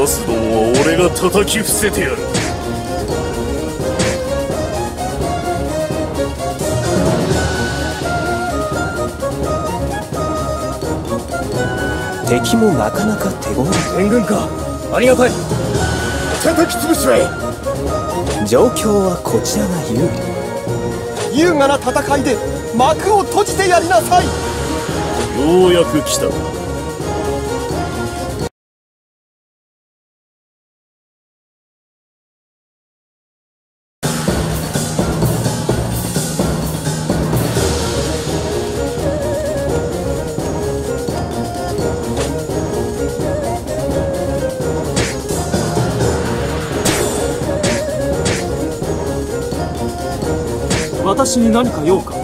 カスどもは俺が叩き伏せてやる。敵もなかなか手強い。援軍か。ありがたい。叩き潰しろ状況はこちらが有利優雅な戦いで幕を閉じてやりなさい。ようやく来た私に何か用か？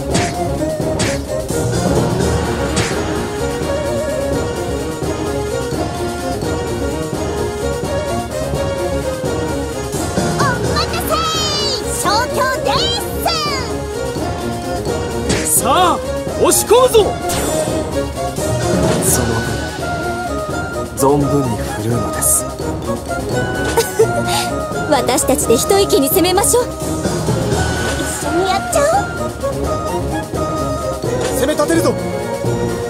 さあ押し込むぞ！その分存分に振るうのです。私たちで一息に攻めましょう当てるぞ。